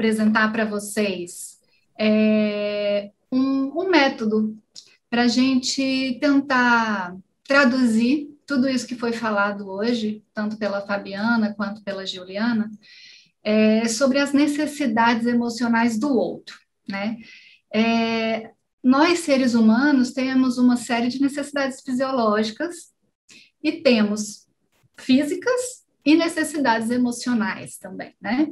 apresentar para vocês é, um, um método para a gente tentar traduzir tudo isso que foi falado hoje, tanto pela Fabiana quanto pela Juliana, é, sobre as necessidades emocionais do outro, né? É, nós, seres humanos, temos uma série de necessidades fisiológicas e temos físicas e necessidades emocionais também, né?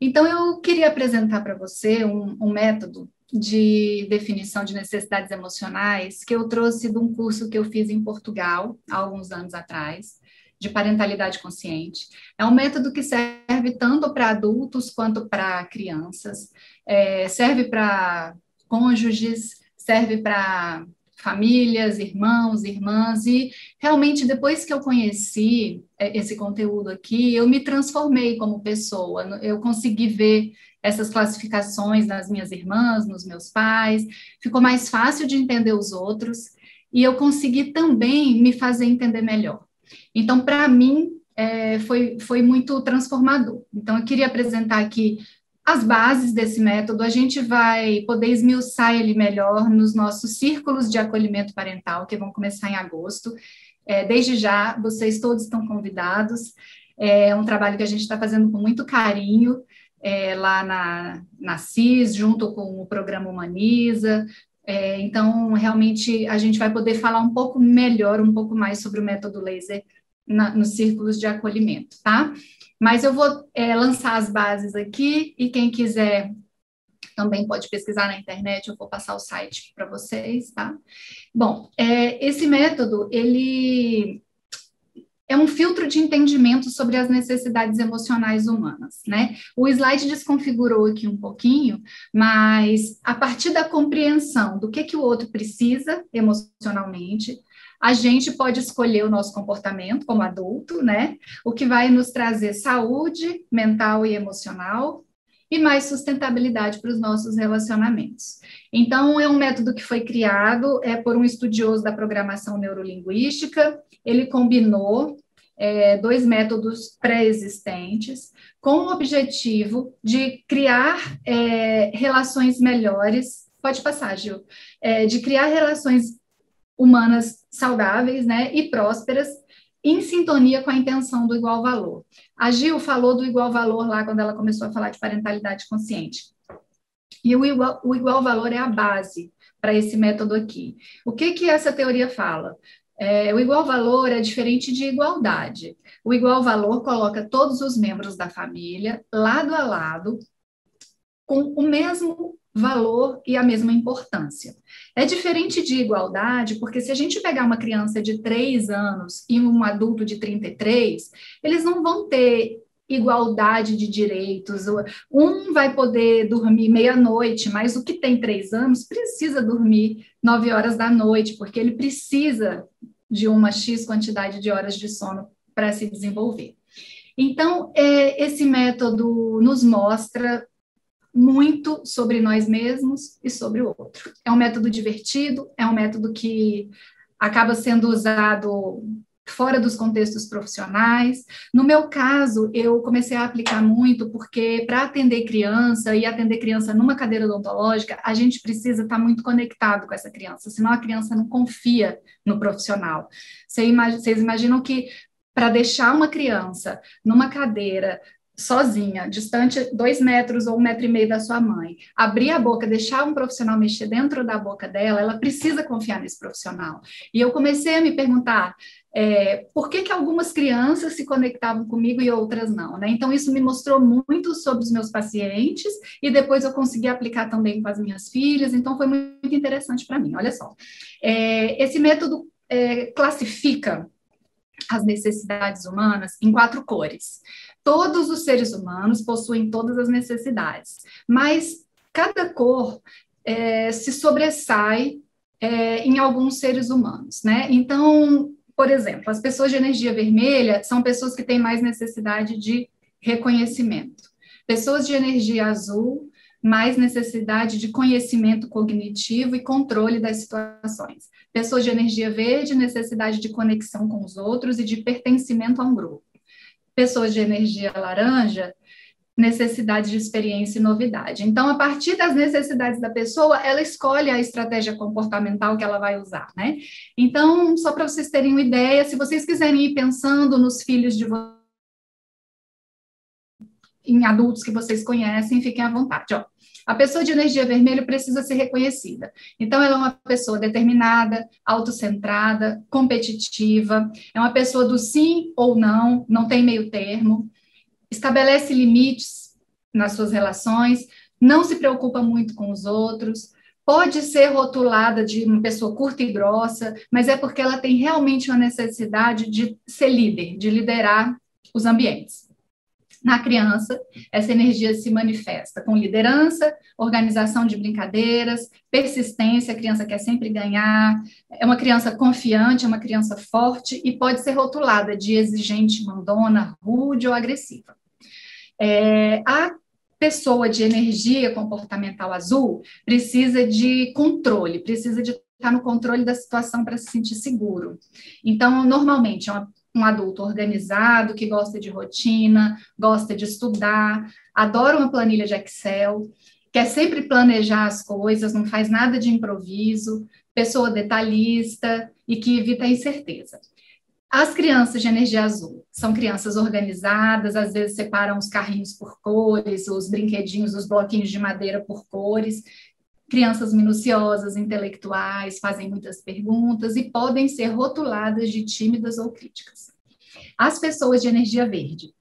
Então, eu queria apresentar para você um, um, método de definição de necessidades emocionais que eu trouxe de um curso que eu fiz em Portugal, há alguns anos atrás, de parentalidade consciente. É um método que serve tanto para adultos quanto para crianças, é, serve para cônjuges, serve para famílias, irmãos, irmãs, e realmente depois que eu conheci é, esse conteúdo aqui, eu me transformei como pessoa, eu consegui ver essas classificações nas minhas irmãs, nos meus pais, ficou mais fácil de entender os outros, e eu consegui também me fazer entender melhor. Então, para mim, é, foi, foi muito transformador. Então, eu queria apresentar aqui as bases desse método, a gente vai poder esmiuçar ele melhor nos nossos círculos de acolhimento parental, que vão começar em agosto. É, desde já, vocês todos estão convidados. É um trabalho que a gente está fazendo com muito carinho é, lá na, na CIS, junto com o programa Humaniza. É, então, realmente, a gente vai poder falar um pouco melhor, um pouco mais sobre o método laser na, nos círculos de acolhimento, tá? Mas eu vou é, lançar as bases aqui e quem quiser também pode pesquisar na internet, eu vou passar o site para vocês, tá? Bom, é, esse método, ele é um filtro de entendimento sobre as necessidades emocionais humanas, né? O slide desconfigurou aqui um pouquinho, mas a partir da compreensão do que, que o outro precisa emocionalmente, a gente pode escolher o nosso comportamento como adulto, né? O que vai nos trazer saúde mental e emocional e mais sustentabilidade para os nossos relacionamentos. Então, é um método que foi criado é, por um estudioso da programação neurolinguística. Ele combinou é, dois métodos pré-existentes com o objetivo de criar é, relações melhores. Pode passar, Gil. É, de criar relações humanas saudáveis né, e prósperas, em sintonia com a intenção do igual valor. A Gil falou do igual valor lá quando ela começou a falar de parentalidade consciente. E o igual, o igual valor é a base para esse método aqui. O que, que essa teoria fala? É, o igual valor é diferente de igualdade. O igual valor coloca todos os membros da família lado a lado, com o mesmo valor e a mesma importância. É diferente de igualdade, porque se a gente pegar uma criança de 3 anos e um adulto de 33, eles não vão ter igualdade de direitos. Um vai poder dormir meia-noite, mas o que tem três anos precisa dormir nove horas da noite, porque ele precisa de uma X quantidade de horas de sono para se desenvolver. Então, é, esse método nos mostra muito sobre nós mesmos e sobre o outro. É um método divertido, é um método que acaba sendo usado fora dos contextos profissionais. No meu caso, eu comecei a aplicar muito porque para atender criança e atender criança numa cadeira odontológica, a gente precisa estar muito conectado com essa criança, senão a criança não confia no profissional. Vocês imaginam que para deixar uma criança numa cadeira sozinha, distante dois metros ou um metro e meio da sua mãe, abrir a boca, deixar um profissional mexer dentro da boca dela, ela precisa confiar nesse profissional. E eu comecei a me perguntar é, por que, que algumas crianças se conectavam comigo e outras não, né? Então, isso me mostrou muito sobre os meus pacientes e depois eu consegui aplicar também com as minhas filhas, então foi muito interessante para mim. Olha só, é, esse método é, classifica as necessidades humanas em quatro cores. Todos os seres humanos possuem todas as necessidades, mas cada cor é, se sobressai é, em alguns seres humanos, né? Então, por exemplo, as pessoas de energia vermelha são pessoas que têm mais necessidade de reconhecimento. Pessoas de energia azul, mais necessidade de conhecimento cognitivo e controle das situações. Pessoas de energia verde, necessidade de conexão com os outros e de pertencimento a um grupo pessoas de energia laranja necessidade de experiência e novidade. Então, a partir das necessidades da pessoa, ela escolhe a estratégia comportamental que ela vai usar, né? Então, só para vocês terem uma ideia, se vocês quiserem ir pensando nos filhos de vocês, em adultos que vocês conhecem, fiquem à vontade. Ó, a pessoa de energia vermelha precisa ser reconhecida. Então, ela é uma pessoa determinada, autocentrada, competitiva, é uma pessoa do sim ou não, não tem meio termo, estabelece limites nas suas relações, não se preocupa muito com os outros, pode ser rotulada de uma pessoa curta e grossa, mas é porque ela tem realmente uma necessidade de ser líder, de liderar os ambientes. Na criança, essa energia se manifesta com liderança, organização de brincadeiras, persistência, a criança quer sempre ganhar, é uma criança confiante, é uma criança forte e pode ser rotulada de exigente, mandona, rude ou agressiva. É, a pessoa de energia comportamental azul precisa de controle, precisa de estar no controle da situação para se sentir seguro. Então, normalmente, é uma um adulto organizado, que gosta de rotina, gosta de estudar, adora uma planilha de Excel, quer sempre planejar as coisas, não faz nada de improviso, pessoa detalhista e que evita a incerteza. As crianças de energia azul são crianças organizadas, às vezes separam os carrinhos por cores, os brinquedinhos, os bloquinhos de madeira por cores, crianças minuciosas, intelectuais, fazem muitas perguntas e podem ser rotuladas de tímidas ou críticas. As pessoas de energia verde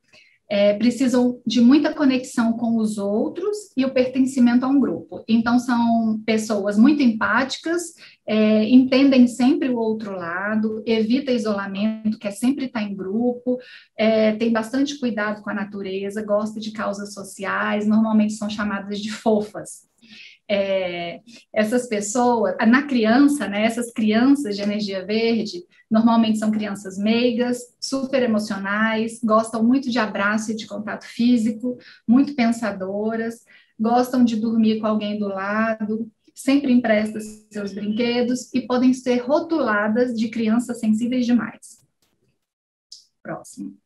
é, precisam de muita conexão com os outros e o pertencimento a um grupo. Então, são pessoas muito empáticas, é, entendem sempre o outro lado, evita isolamento, quer sempre estar em grupo, é, tem bastante cuidado com a natureza, gosta de causas sociais, normalmente são chamadas de fofas é, essas pessoas, na criança, né, essas crianças de energia verde, normalmente são crianças meigas, super emocionais, gostam muito de abraço e de contato físico, muito pensadoras, gostam de dormir com alguém do lado, sempre emprestam seus brinquedos e podem ser rotuladas de crianças sensíveis demais. Próximo.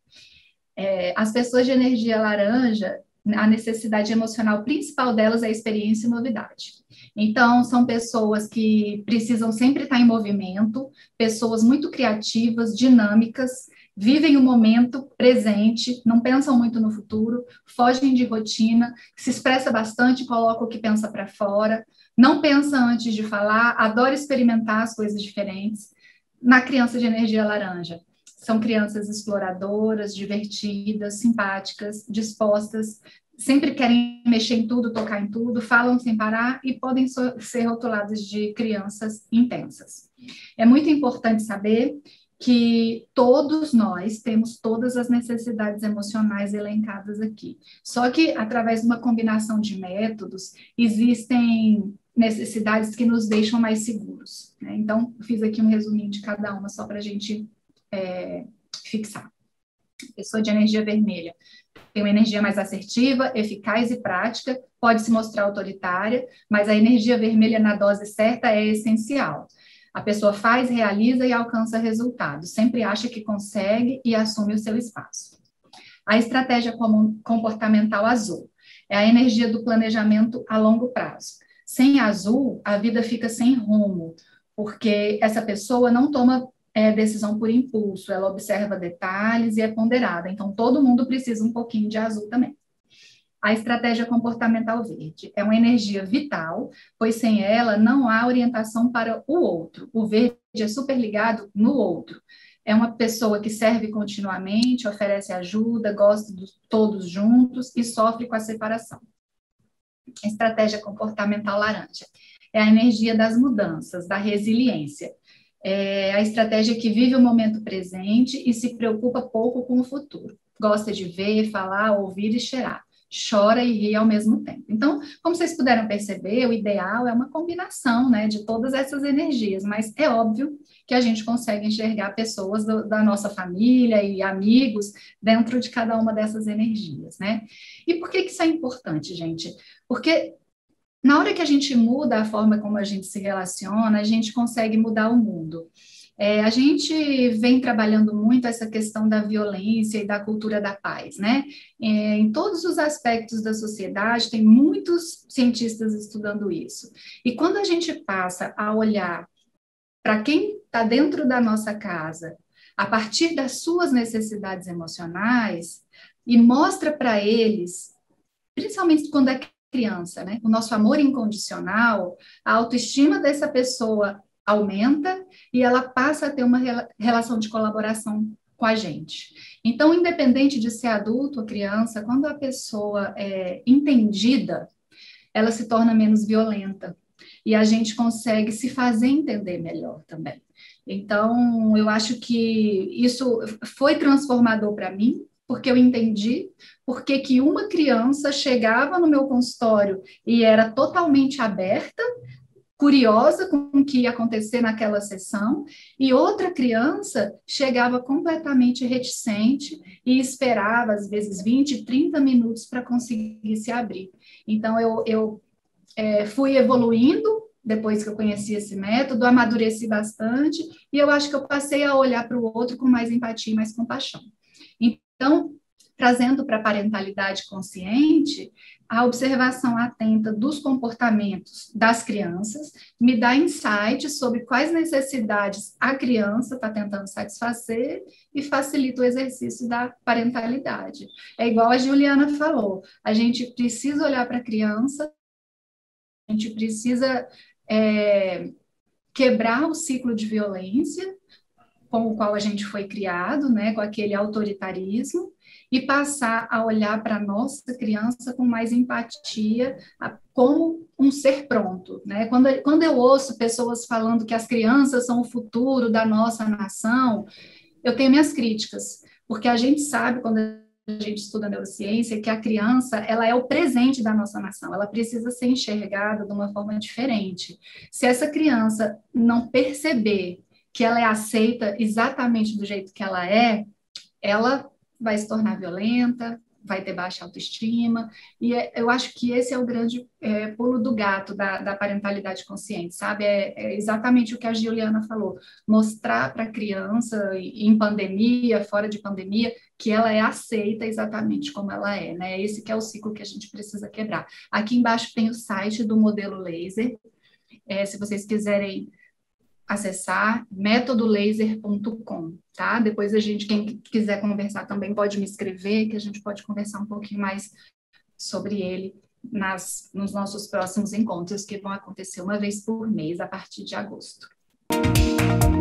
É, as pessoas de energia laranja a necessidade emocional principal delas é experiência e novidade. Então, são pessoas que precisam sempre estar em movimento, pessoas muito criativas, dinâmicas, vivem o momento presente, não pensam muito no futuro, fogem de rotina, se expressa bastante, coloca o que pensa para fora, não pensa antes de falar, adora experimentar as coisas diferentes. Na criança de energia laranja, são crianças exploradoras, divertidas, simpáticas, dispostas, sempre querem mexer em tudo, tocar em tudo, falam sem parar e podem ser rotuladas de crianças intensas. É muito importante saber que todos nós temos todas as necessidades emocionais elencadas aqui. Só que através de uma combinação de métodos existem necessidades que nos deixam mais seguros. Né? Então, fiz aqui um resuminho de cada uma só para a gente é, fixar. Pessoa de energia vermelha tem uma energia mais assertiva, eficaz e prática, pode se mostrar autoritária, mas a energia vermelha na dose certa é essencial. A pessoa faz, realiza e alcança resultados, sempre acha que consegue e assume o seu espaço. A estratégia comportamental azul é a energia do planejamento a longo prazo. Sem azul, a vida fica sem rumo, porque essa pessoa não toma é decisão por impulso, ela observa detalhes e é ponderada. Então, todo mundo precisa um pouquinho de azul também. A estratégia comportamental verde é uma energia vital, pois sem ela não há orientação para o outro. O verde é super ligado no outro. É uma pessoa que serve continuamente, oferece ajuda, gosta de todos juntos e sofre com a separação. estratégia comportamental laranja é a energia das mudanças, da resiliência é a estratégia que vive o momento presente e se preocupa pouco com o futuro. Gosta de ver, falar, ouvir e cheirar. Chora e ri ao mesmo tempo. Então, como vocês puderam perceber, o ideal é uma combinação né, de todas essas energias, mas é óbvio que a gente consegue enxergar pessoas do, da nossa família e amigos dentro de cada uma dessas energias, né? E por que, que isso é importante, gente? Porque na hora que a gente muda a forma como a gente se relaciona, a gente consegue mudar o mundo. É, a gente vem trabalhando muito essa questão da violência e da cultura da paz, né? É, em todos os aspectos da sociedade, tem muitos cientistas estudando isso. E quando a gente passa a olhar para quem está dentro da nossa casa, a partir das suas necessidades emocionais, e mostra para eles, principalmente quando é criança, né? O nosso amor incondicional, a autoestima dessa pessoa aumenta e ela passa a ter uma relação de colaboração com a gente. Então, independente de ser adulto ou criança, quando a pessoa é entendida, ela se torna menos violenta e a gente consegue se fazer entender melhor também. Então, eu acho que isso foi transformador para mim, porque eu entendi porque que uma criança chegava no meu consultório e era totalmente aberta curiosa com o que ia acontecer naquela sessão, e outra criança chegava completamente reticente e esperava, às vezes, 20, 30 minutos para conseguir se abrir. Então, eu, eu é, fui evoluindo depois que eu conheci esse método, amadureci bastante, e eu acho que eu passei a olhar para o outro com mais empatia e mais compaixão. Então, trazendo para a parentalidade consciente, a observação atenta dos comportamentos das crianças me dá insights sobre quais necessidades a criança está tentando satisfazer e facilita o exercício da parentalidade. É igual a Juliana falou, a gente precisa olhar para a criança, a gente precisa é, quebrar o ciclo de violência com o qual a gente foi criado, né, com aquele autoritarismo, e passar a olhar para a nossa criança com mais empatia, como um ser pronto. Né? Quando, quando eu ouço pessoas falando que as crianças são o futuro da nossa nação, eu tenho minhas críticas, porque a gente sabe, quando a gente estuda neurociência, que a criança ela é o presente da nossa nação, ela precisa ser enxergada de uma forma diferente. Se essa criança não perceber que ela é aceita exatamente do jeito que ela é, ela vai se tornar violenta, vai ter baixa autoestima, e é, eu acho que esse é o grande é, pulo do gato da, da parentalidade consciente, sabe? É, é, exatamente o que a Juliana falou, mostrar para a criança, em pandemia, fora de pandemia, que ela é aceita exatamente como ela é, né? Esse que é o ciclo que a gente precisa quebrar. Aqui embaixo tem o site do modelo laser, é, se vocês quiserem acessar métodolaser.com, tá? Depois a gente, quem quiser conversar também pode me escrever, que a gente pode conversar um pouquinho mais sobre ele nas, nos nossos próximos encontros, que vão acontecer uma vez por mês a partir de agosto.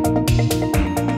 Música